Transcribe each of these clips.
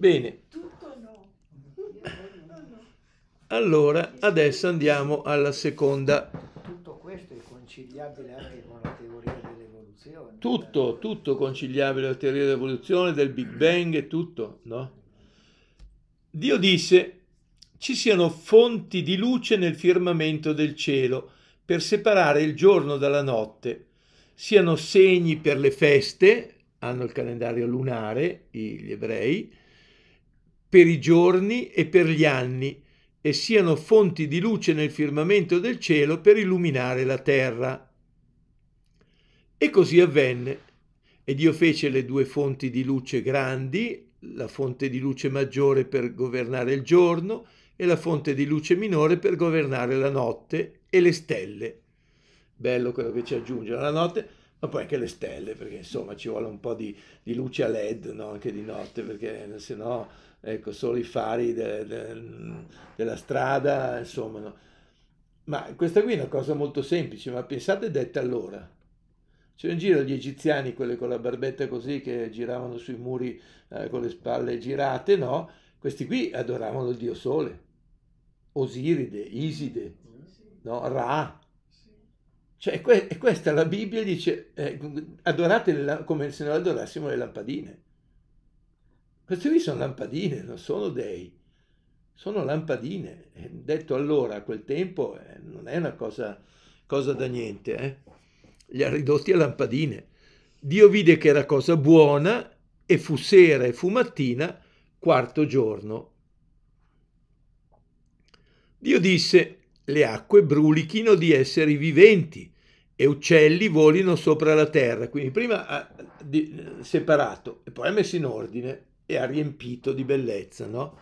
Bene. Allora, adesso andiamo alla seconda. Tutto questo è conciliabile anche con la teoria dell'evoluzione. Tutto, tutto conciliabile con la teoria dell'evoluzione, del Big Bang e tutto, no? Dio disse, ci siano fonti di luce nel firmamento del cielo per separare il giorno dalla notte, siano segni per le feste, hanno il calendario lunare, gli ebrei, per i giorni e per gli anni, e siano fonti di luce nel firmamento del cielo per illuminare la terra. E così avvenne. E Dio fece le due fonti di luce grandi, la fonte di luce maggiore per governare il giorno e la fonte di luce minore per governare la notte e le stelle. Bello quello che ci aggiunge la notte, ma poi anche le stelle, perché insomma ci vuole un po' di, di luce a LED no? anche di notte, perché se no ecco, solo i fari de, de, della strada, insomma. No. Ma questa qui è una cosa molto semplice, ma pensate detta allora. C'erano in giro gli egiziani, quelli con la barbetta così, che giravano sui muri eh, con le spalle girate, no? Questi qui adoravano il dio sole, Osiride, Iside, no? Ra. Cioè, que- questa la Bibbia dice, eh, adorate la- come se noi adorassimo le lampadine. Queste qui sono lampadine, non sono dei, sono lampadine. E detto allora, a quel tempo, eh, non è una cosa, cosa da niente, eh? li ha ridotti a lampadine. Dio vide che era cosa buona e fu sera e fu mattina, quarto giorno. Dio disse, le acque brulichino di esseri viventi e uccelli volino sopra la terra. Quindi prima ha separato e poi ha messo in ordine e ha riempito di bellezza, no?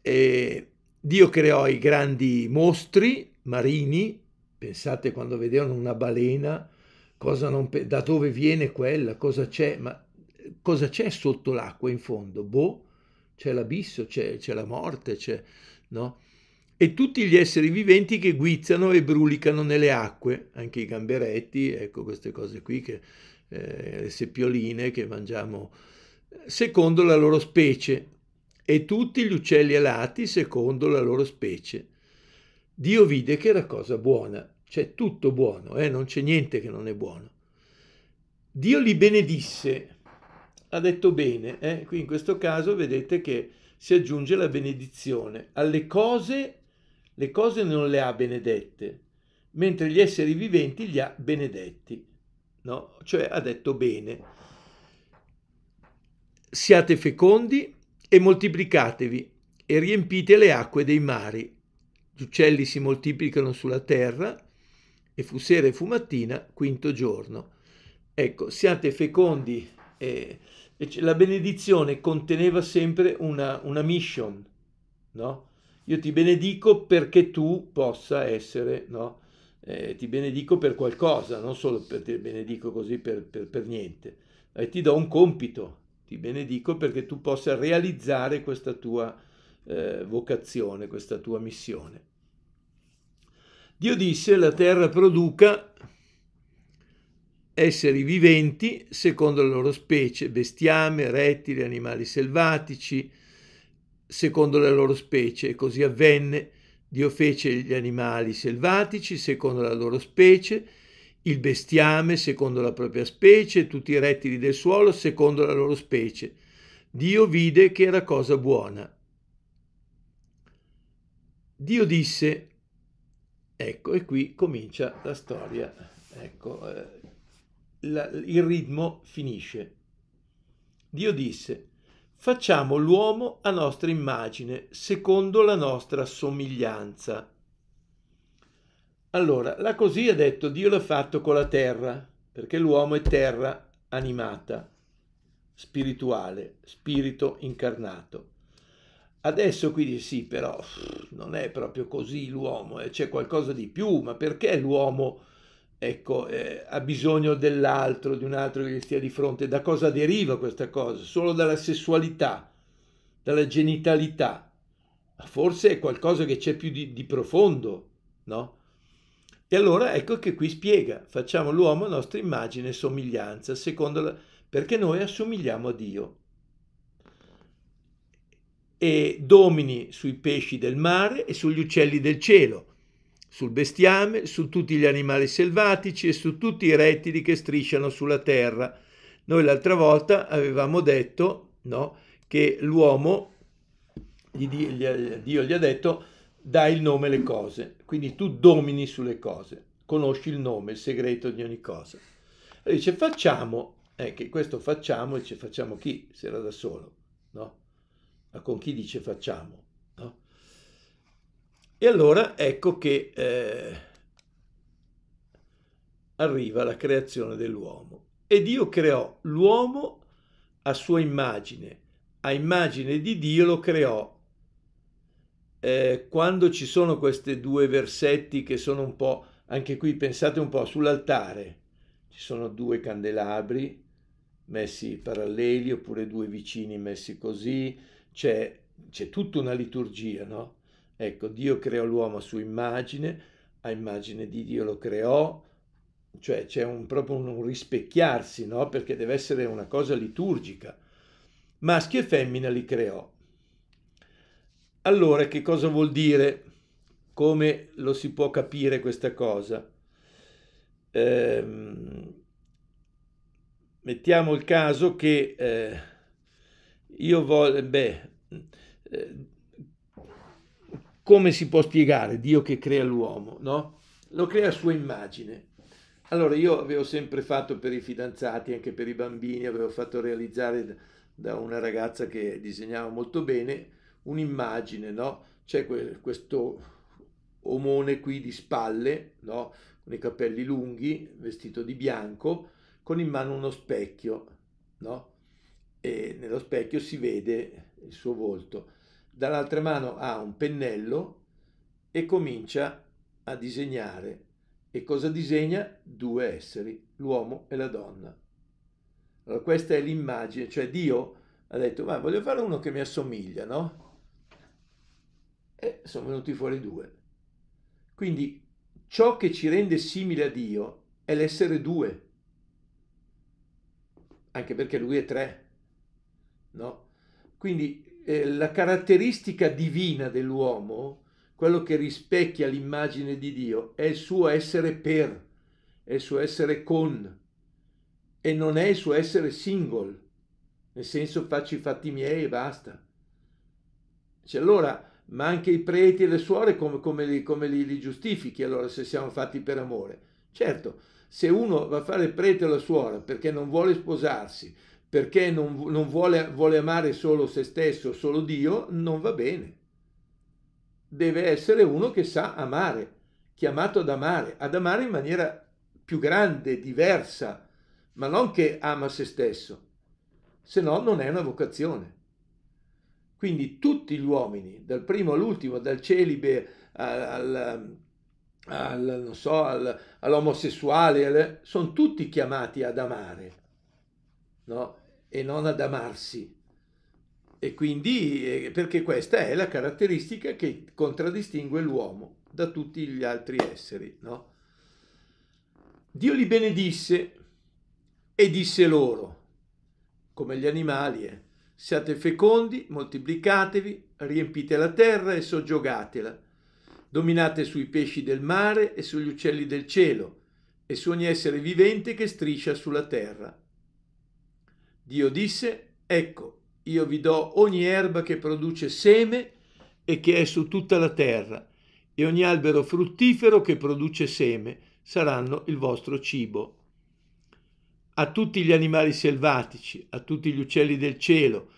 E Dio creò i grandi mostri marini, pensate quando vedevano una balena, non, da dove viene quella, cosa c'è, ma cosa c'è sotto l'acqua in fondo? Boh, c'è l'abisso, c'è, la morte, c'è, no? E tutti gli esseri viventi che guizzano e brulicano nelle acque, anche i gamberetti, ecco queste cose qui, che, eh, le seppioline che mangiamo secondo la loro specie e tutti gli uccelli alati secondo la loro specie. Dio vide che era cosa buona, c'è tutto buono, eh? non c'è niente che non è buono. Dio li benedisse, ha detto bene, eh? qui in questo caso vedete che si aggiunge la benedizione. Alle cose, le cose non le ha benedette, mentre gli esseri viventi li ha benedetti, no? cioè ha detto bene siate fecondi e moltiplicatevi e riempite le acque dei mari. Gli uccelli si moltiplicano sulla terra e fu sera e fu mattina, quinto giorno. Ecco, siate fecondi. E, e la benedizione conteneva sempre una, una mission, no? Io ti benedico perché tu possa essere, no? Eh, ti benedico per qualcosa, non solo per ti benedico così per, per, per niente. E ti do un compito, ti benedico perché tu possa realizzare questa tua eh, vocazione, questa tua missione. Dio disse la terra produca esseri viventi secondo la loro specie, bestiame, rettili, animali selvatici, secondo la loro specie, e così avvenne. Dio fece gli animali selvatici secondo la loro specie, il bestiame secondo la propria specie, tutti i rettili del suolo secondo la loro specie. Dio vide che era cosa buona. Dio disse, ecco, e qui comincia la storia, ecco, eh, la, il ritmo finisce. Dio disse, facciamo l'uomo a nostra immagine, secondo la nostra somiglianza allora, la così ha detto Dio l'ha fatto con la terra, perché l'uomo è terra animata, spirituale, spirito incarnato. Adesso qui dice sì, però non è proprio così l'uomo, eh, c'è qualcosa di più, ma perché l'uomo ecco, eh, ha bisogno dell'altro, di un altro che gli stia di fronte? Da cosa deriva questa cosa? Solo dalla sessualità, dalla genitalità. Forse è qualcosa che c'è più di, di profondo, no? E allora ecco che qui spiega, facciamo l'uomo a nostra immagine e somiglianza, secondo la... perché noi assomigliamo a Dio. e domini sui pesci del mare e sugli uccelli del cielo, sul bestiame, su tutti gli animali selvatici e su tutti i rettili che strisciano sulla terra. Noi l'altra volta avevamo detto no, che l'uomo, Dio gli ha detto, dai il nome alle cose, quindi tu domini sulle cose, conosci il nome, il segreto di ogni cosa. E dice facciamo, eh, che questo facciamo, e dice facciamo chi? Se era da solo, no? Ma con chi dice facciamo? No? E allora ecco che eh, arriva la creazione dell'uomo. E Dio creò l'uomo a sua immagine, a immagine di Dio lo creò. Eh, quando ci sono questi due versetti che sono un po', anche qui pensate un po', sull'altare ci sono due candelabri messi paralleli oppure due vicini messi così, c'è, c'è tutta una liturgia, no? Ecco, Dio creò l'uomo a sua immagine, a immagine di Dio lo creò, cioè c'è un, proprio un, rispecchiarsi, no? Perché deve essere una cosa liturgica. Maschio e femmina li creò. Allora, che cosa vuol dire? Come lo si può capire questa cosa? Ehm, mettiamo il caso che eh, io voglio, beh, eh, come si può spiegare Dio che crea l'uomo, no? Lo crea a sua immagine. Allora io avevo sempre fatto per i fidanzati, anche per i bambini, avevo fatto realizzare da una ragazza che disegnava molto bene un'immagine, no? C'è questo omone qui di spalle, no? Con i capelli lunghi, vestito di bianco, con in mano uno specchio, no? e nello specchio si vede il suo volto. Dall'altra mano ha un pennello e comincia a disegnare. E cosa disegna? Due esseri, l'uomo e la donna. Allora questa è l'immagine, cioè Dio ha detto, ma voglio fare uno che mi assomiglia, no? E sono venuti fuori due. Quindi ciò che ci rende simile a Dio è l'essere due, anche perché lui è tre. No? Quindi eh, la caratteristica divina dell'uomo, quello che rispecchia l'immagine di Dio, è il suo essere per, è il suo essere con, e non è il suo essere single, nel senso faccio i fatti miei e basta. Cioè, allora, ma anche i preti e le suore come, come, li, come li, li giustifichi allora se siamo fatti per amore? Certo, se uno va a fare prete o la suora perché non vuole sposarsi, perché non, non vuole, vuole amare solo se stesso, solo Dio, non va bene. Deve essere uno che sa amare, chiamato ad amare, ad amare in maniera più grande, diversa, ma non che ama se stesso, se no non è una vocazione. Quindi tutti gli uomini, dal primo all'ultimo, dal celibe al, al, so, al, all'omosessuale, sono tutti chiamati ad amare. No? e non ad amarsi. E quindi, eh, perché questa è la caratteristica che contraddistingue l'uomo da tutti gli altri esseri, no? Dio li benedisse e disse loro, come gli animali, eh, siate fecondi, moltiplicatevi, riempite la terra e soggiogatela, dominate sui pesci del mare e sugli uccelli del cielo e su ogni essere vivente che striscia sulla terra. Dio disse, ecco, io vi do ogni erba che produce seme e che è su tutta la terra, e ogni albero fruttifero che produce seme saranno il vostro cibo. A tutti gli animali selvatici, a tutti gli uccelli del cielo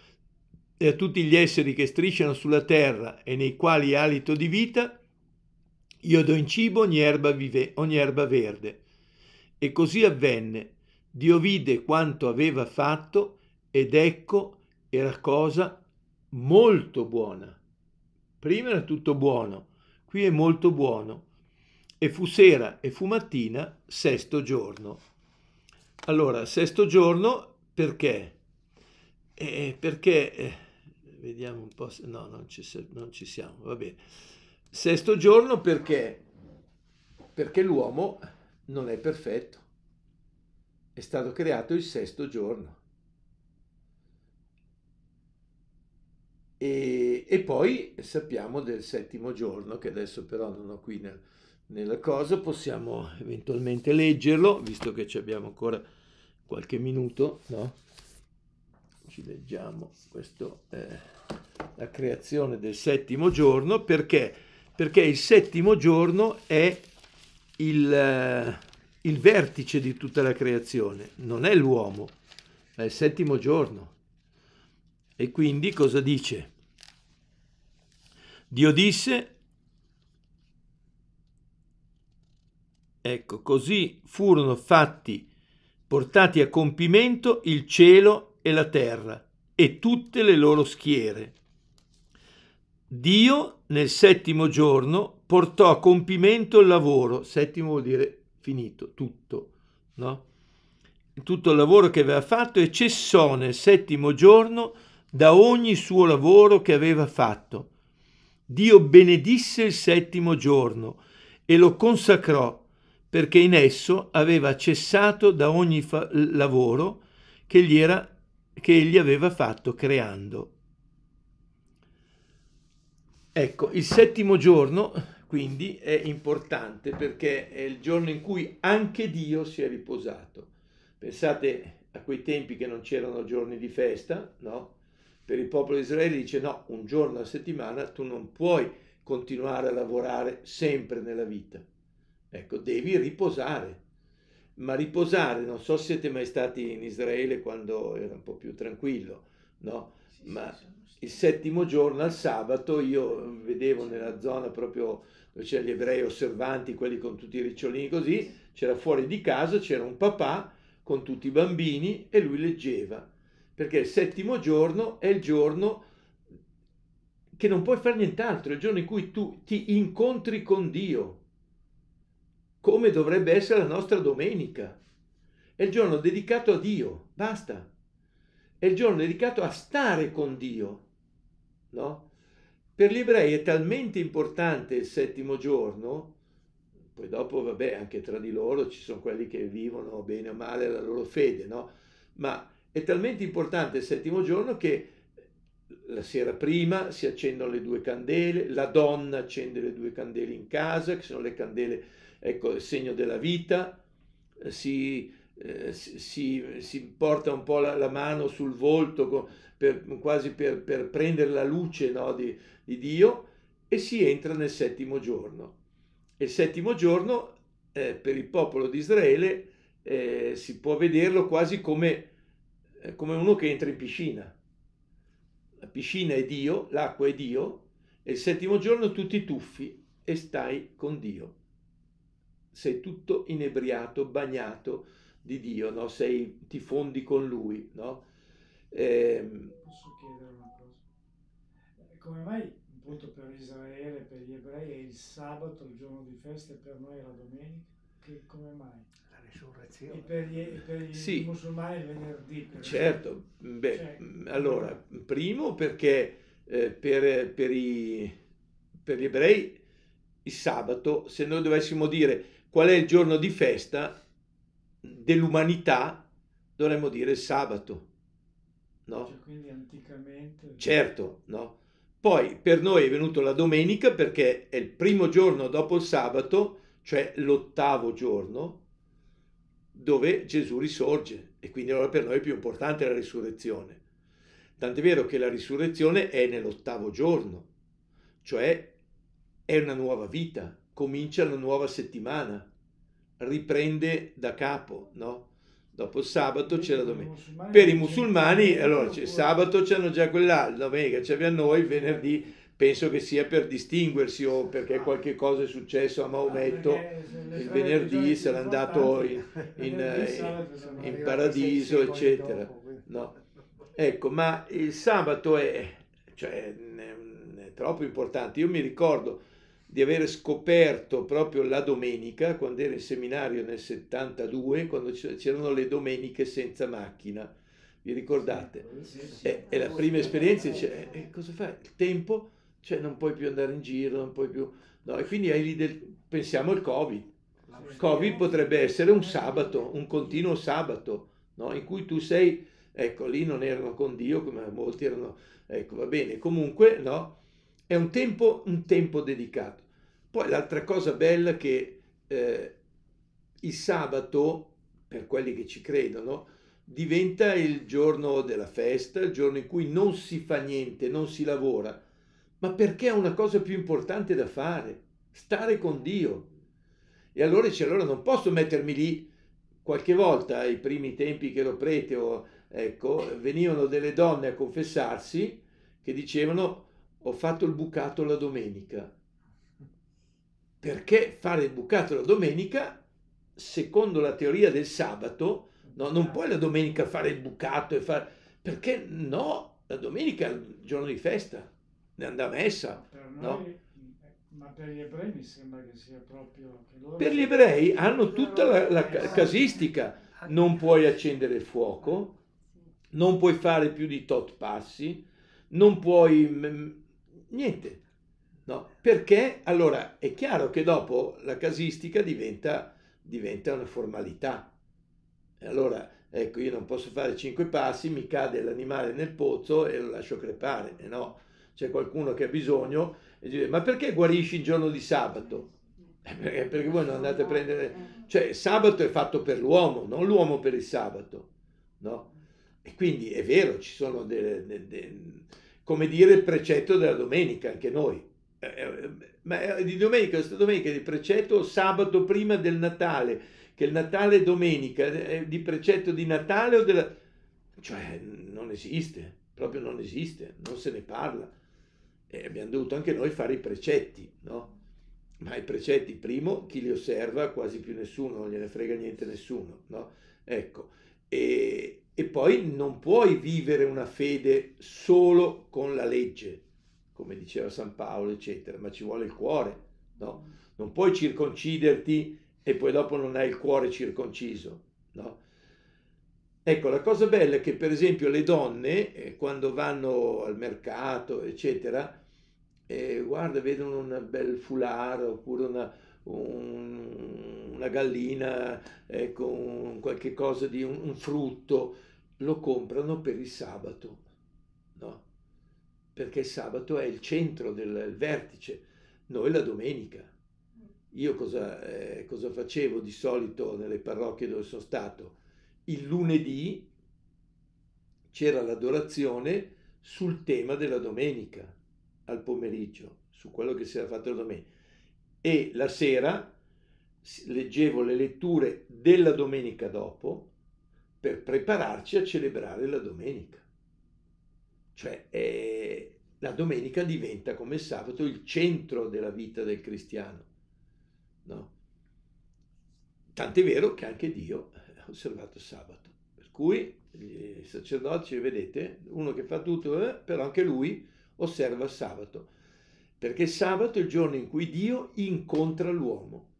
e a tutti gli esseri che strisciano sulla terra e nei quali alito di vita, io do in cibo ogni erba, vive, ogni erba verde. E così avvenne Dio vide quanto aveva fatto ed ecco era cosa molto buona. Prima era tutto buono, qui è molto buono. E fu sera e fu mattina, sesto giorno. Allora, sesto giorno perché? Eh, perché, eh, vediamo un po', se, no, non ci, non ci siamo, va bene. Sesto giorno perché? Perché l'uomo non è perfetto è stato creato il sesto giorno. E, e poi sappiamo del settimo giorno, che adesso però non ho qui nel, nella cosa, possiamo eventualmente leggerlo, visto che ci abbiamo ancora qualche minuto, no? Ci leggiamo questo, eh, la creazione del settimo giorno, perché? Perché il settimo giorno è il, eh, il vertice di tutta la creazione, non è l'uomo, è il settimo giorno. E quindi cosa dice? Dio disse, ecco, così furono fatti, portati a compimento il cielo e la terra e tutte le loro schiere. Dio nel settimo giorno portò a compimento il lavoro, settimo vuol dire finito, tutto, no? Tutto il lavoro che aveva fatto e cessò nel settimo giorno da ogni suo lavoro che aveva fatto. Dio benedisse il settimo giorno e lo consacrò perché in esso aveva cessato da ogni lavoro che gli, era, che egli aveva fatto creando. Ecco, il settimo giorno quindi è importante perché è il giorno in cui anche Dio si è riposato. Pensate a quei tempi che non c'erano giorni di festa, no? Per il popolo di Israele dice no, un giorno a settimana tu non puoi continuare a lavorare sempre nella vita. Ecco, devi riposare. Ma riposare, non so se siete mai stati in Israele quando era un po' più tranquillo, no? Ma il settimo giorno, al sabato, io vedevo nella zona proprio dove c'erano gli ebrei osservanti, quelli con tutti i ricciolini così, c'era fuori di casa, c'era un papà con tutti i bambini e lui leggeva. Perché il settimo giorno è il giorno che non puoi fare nient'altro, è il giorno in cui tu ti incontri con Dio come dovrebbe essere la nostra domenica. È il giorno dedicato a Dio, basta. È il giorno dedicato a stare con Dio, no? Per gli ebrei è talmente importante il settimo giorno, poi dopo, vabbè, anche tra di loro ci sono quelli che vivono bene o male la loro fede, no? Ma è talmente importante il settimo giorno che la sera prima si accendono le due candele, la donna accende le due candele in casa, che sono le candele ecco, il segno della vita, eh, si, eh, si, si, porta un po' la, la mano sul volto per, quasi per, per, prendere la luce no, di, di, Dio e si entra nel settimo giorno. E il settimo giorno eh, per il popolo di Israele eh, si può vederlo quasi come, eh, come uno che entra in piscina. La piscina è Dio, l'acqua è Dio, e il settimo giorno tu ti tuffi e stai con Dio sei tutto inebriato, bagnato di Dio, no? sei, ti fondi con Lui. No? Eh, Posso chiedere una cosa? Come mai appunto per Israele, per gli ebrei è il sabato, il giorno di festa e per noi è la domenica? Che, come mai? La risurrezione. E per gli, per gli sì. musulmani il venerdì? certo, beh, cioè, allora, primo perché eh, per, per, i, per gli ebrei il sabato, se noi dovessimo dire qual è il giorno di festa dell'umanità, dovremmo dire il sabato. No? Cioè, quindi anticamente... Certo, no? Poi per noi è venuto la domenica perché è il primo giorno dopo il sabato, cioè l'ottavo giorno, dove Gesù risorge e quindi allora per noi è più importante la risurrezione. Tant'è vero che la risurrezione è nell'ottavo giorno, cioè è una nuova vita, comincia la nuova settimana, riprende da capo, no? Dopo il sabato c'è la domenica. Per i musulmani, allora c'è sabato c'hanno già quella, la domenica c'abbiamo noi, il venerdì penso che sia per distinguersi o perché qualche cosa è successo a Maometto il venerdì sarà andato in, in, in paradiso eccetera no. ecco ma il sabato è, cioè, è troppo importante io mi ricordo di aver scoperto proprio la domenica, quando ero in seminario nel 72, quando c'erano le domeniche senza macchina. Vi ricordate? È, è la prima esperienza, dice, eh, cosa fai? Il tempo? Cioè non puoi più andare in giro, non puoi più... No, e quindi hai lì del... pensiamo al Covid. Il Covid potrebbe essere un sabato, un continuo sabato, no? in cui tu sei ecco, lì non erano con Dio, come molti erano, ecco, va bene, comunque, no? È un tempo, un tempo dedicato. Poi l'altra cosa bella che eh, il sabato, per quelli che ci credono, diventa il giorno della festa, il giorno in cui non si fa niente, non si lavora, ma perché è una cosa più importante da fare, stare con Dio. E allora dice, allora non posso mettermi lì, qualche volta ai primi tempi che ero prete, o, ecco, venivano delle donne a confessarsi che dicevano ho fatto il bucato la domenica. Perché fare il bucato la domenica, secondo la teoria del sabato, no, non puoi la domenica fare il bucato e fare... Perché no, la domenica è il giorno di festa, ne andà a messa. No? noi, ma per gli ebrei mi sembra che sia proprio... Che Per gli ebrei hanno tutta la, la ca- casistica, non puoi accendere il fuoco, non puoi fare più di tot passi, non puoi... niente. No, perché allora è chiaro che dopo la casistica diventa, diventa una formalità. E allora, ecco, io non posso fare cinque passi, mi cade l'animale nel pozzo e lo lascio crepare. E no, c'è qualcuno che ha bisogno e dice, ma perché guarisci il giorno di sabato? Eh, Perché, perché voi non andate a prendere... Cioè, sabato è fatto per l'uomo, non l'uomo per il sabato, no? E quindi è vero, ci sono delle... de- de- come dire il precetto della domenica, anche noi. Eh, eh, Ma è di domenica, questa domenica di precetto sabato prima del Natale, che il Natale è domenica, è di precetto di Natale o della... Cioè, non esiste, proprio non esiste, non se ne parla. E abbiamo dovuto anche noi fare i precetti, no? Ma i precetti, primo, chi li osserva? Quasi più nessuno, non gliene frega niente nessuno, no? Ecco, e, e poi non puoi vivere una fede solo con la legge, come diceva San Paolo, eccetera, ma ci vuole il cuore, no? Non puoi circonciderti e poi dopo non hai il cuore circonciso, no? Ecco, la cosa bella è che per esempio le donne, eh, quando vanno al mercato, eccetera, eh, guarda, vedono un bel foulard oppure una, un- una gallina, ecco, un, qualche cosa di un, un frutto, lo comprano per il sabato, no? Perché il sabato è il centro del vertice, noi la domenica. Io cosa, eh, cosa facevo di solito nelle parrocchie dove sono stato? Il lunedì c'era l'adorazione sul tema della domenica al pomeriggio, su quello che si era fatto la domenica. E la sera leggevo le letture della domenica dopo per prepararci a celebrare la domenica. Cioè, eh, la domenica diventa come sabato il centro della vita del cristiano. No? Tant'è vero che anche Dio ha osservato il sabato. Per cui i sacerdoti, vedete, uno che fa tutto, eh, però anche lui osserva il sabato. Perché il sabato è il giorno in cui Dio incontra l'uomo.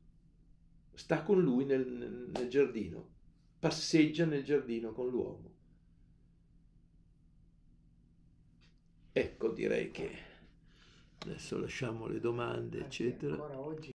Sta con lui nel, nel- giardino, passeggia nel giardino con l'uomo. Ecco, direi che adesso lasciamo le domande, eccetera. Ancora oggi